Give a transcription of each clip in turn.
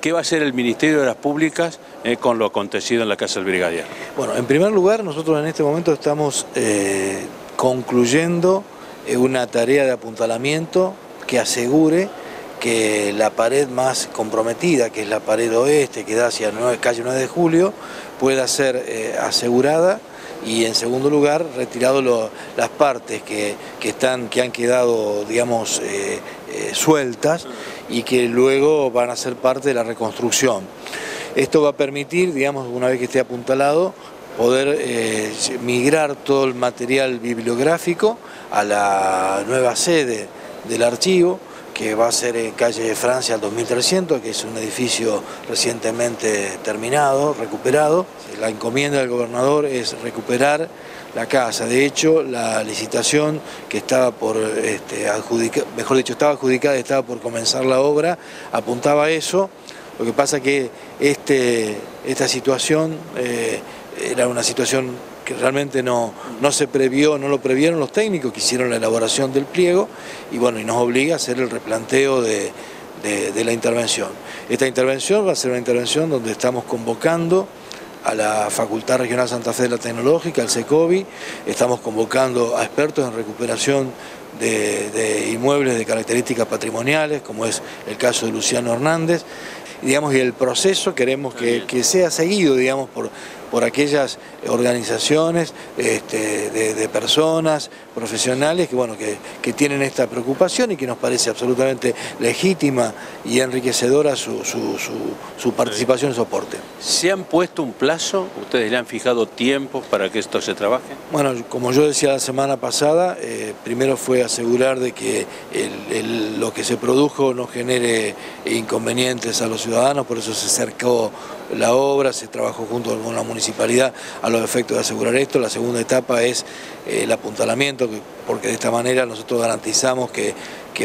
¿qué va a hacer el Ministerio de las Públicas eh, con lo acontecido en la Casa del Brigadier? Bueno, en primer lugar, nosotros en este momento estamos eh, concluyendo eh, una tarea de apuntalamiento que asegure que la pared más comprometida, que es la pared oeste, que da hacia calle 9 de Julio, pueda ser asegurada y en segundo lugar retirado las partes que, están, que han quedado digamos sueltas y que luego van a ser parte de la reconstrucción. Esto va a permitir, digamos, una vez que esté apuntalado, poder eh, migrar todo el material bibliográfico a la nueva sede del archivo, que va a ser en calle de Francia al 2300, que es un edificio recientemente terminado, recuperado. La encomienda del gobernador es recuperar la casa. De hecho, la licitación que estaba por este, adjudicar, mejor dicho, estaba adjudicada, estaba por comenzar la obra, apuntaba a eso. Lo que pasa que este, esta situación eh, era una situación que realmente no, no se previó, no lo previeron los técnicos que hicieron la elaboración del pliego y bueno, y nos obliga a hacer el replanteo de, la intervención. Esta intervención va a ser una intervención donde estamos convocando a la Facultad Regional Santa Fe de la Tecnológica, al SECOBI, estamos convocando a expertos en recuperación de, inmuebles de características patrimoniales, como es el caso de Luciano Hernández, digamos, y el proceso queremos que, que sea seguido digamos, por, por aquellas organizaciones este, de, personas profesionales que, bueno, que, tienen esta preocupación y que nos parece absolutamente legítima y enriquecedora su, participación y soporte. ¿Se han puesto un plazo? ¿Ustedes le han fijado tiempo para que esto se trabaje? Bueno, como yo decía la semana pasada, eh, primero fue asegurar de que lo que se produjo no genere inconvenientes a los ciudadanos, por eso se acercó la obra, se trabajó junto con la municipalidad a los efectos de asegurar esto. La segunda etapa es eh, el apuntalamiento, porque de esta manera nosotros garantizamos que,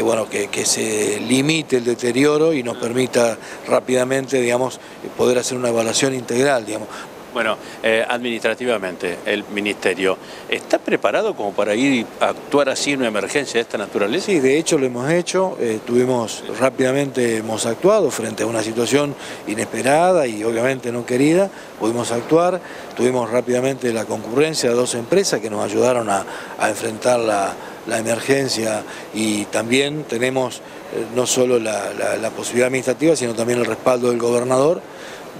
bueno, que, se limite el deterioro y nos permita rápidamente digamos, poder hacer una evaluación integral. Digamos. Bueno, eh, administrativamente, el Ministerio, ¿está preparado como para ir a actuar así en una emergencia de esta naturaleza? Sí, de hecho lo hemos hecho, eh, tuvimos, rápidamente hemos actuado frente a una situación inesperada y obviamente no querida, pudimos actuar, tuvimos rápidamente la concurrencia de dos empresas que nos ayudaron a, enfrentar la, emergencia y también tenemos eh, no solo la posibilidad administrativa, sino también el respaldo del gobernador,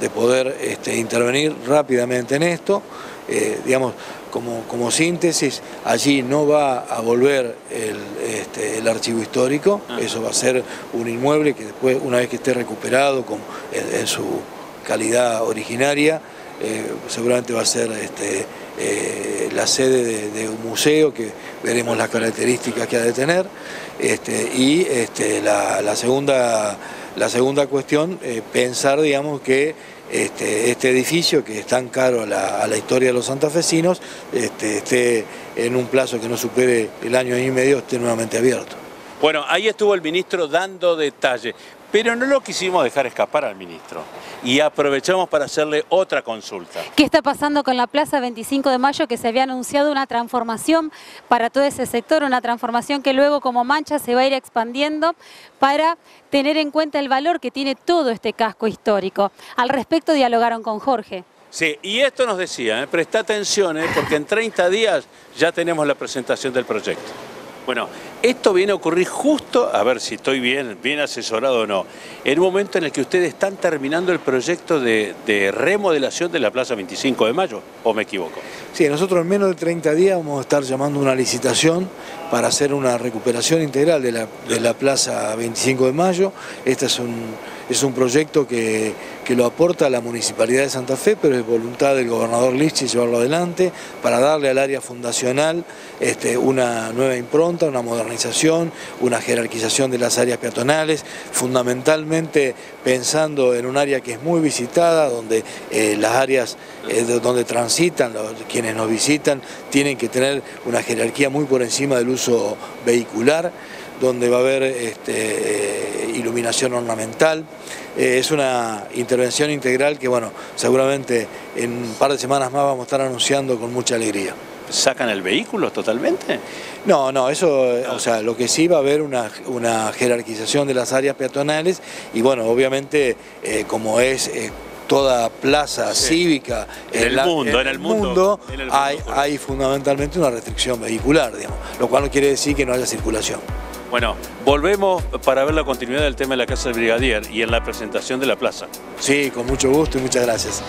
de poder este, intervenir rápidamente en esto. Eh, digamos, como, como, síntesis, allí no va a volver el, este, archivo histórico, ah. eso va a ser un inmueble que después, una vez que esté recuperado con, en, su calidad originaria, eh, seguramente va a ser este, eh, la sede de, un museo que veremos las características que ha de tener. Este, y la segunda la segunda cuestión, eh, pensar, digamos, que este, este, edificio, que es tan caro a la, historia de los santafesinos, este, esté en un plazo que no supere el año y medio, esté nuevamente abierto. Bueno, ahí estuvo el ministro dando detalles. Pero no lo quisimos dejar escapar al ministro y aprovechamos para hacerle otra consulta. ¿Qué está pasando con la Plaza 25 de Mayo que se había anunciado una transformación para todo ese sector, una transformación que luego como mancha se va a ir expandiendo para tener en cuenta el valor que tiene todo este casco histórico? Al respecto dialogaron con Jorge. Sí, y esto nos decía, ¿eh? presta atención, ¿eh? porque en 30 días ya tenemos la presentación del proyecto. Bueno, esto viene a ocurrir justo, a ver si estoy bien, bien asesorado o no, en un momento en el que ustedes están terminando el proyecto de, remodelación de la Plaza 25 de Mayo, ¿o me equivoco? Sí, nosotros en menos de 30 días vamos a estar llamando una licitación para hacer una recuperación integral de la, de la Plaza 25 de Mayo. Este es un, es un proyecto que que lo aporta la Municipalidad de Santa Fe, pero es voluntad del gobernador Lichi llevarlo adelante para darle al área fundacional este, una nueva impronta, una modernización, una jerarquización de las áreas peatonales, fundamentalmente pensando en un área que es muy visitada, donde eh, las áreas eh, donde transitan, quienes nos visitan, tienen que tener una jerarquía muy por encima del uso vehicular donde va a haber este, eh, iluminación ornamental. Eh, es una intervención integral que, bueno, seguramente en un par de semanas más vamos a estar anunciando con mucha alegría. sacan el vehículo totalmente? No, no, eso, o sea, lo que sí va a haber una, una jerarquización de las áreas peatonales y bueno, obviamente eh, como es eh, toda plaza cívica en, el, mundo, en, el mundo, hay, hay fundamentalmente una restricción vehicular, digamos, lo cual no quiere decir que no haya circulación. Bueno, volvemos para ver la continuidad del tema de la Casa del Brigadier y en la presentación de la plaza. Sí, con mucho gusto y muchas gracias.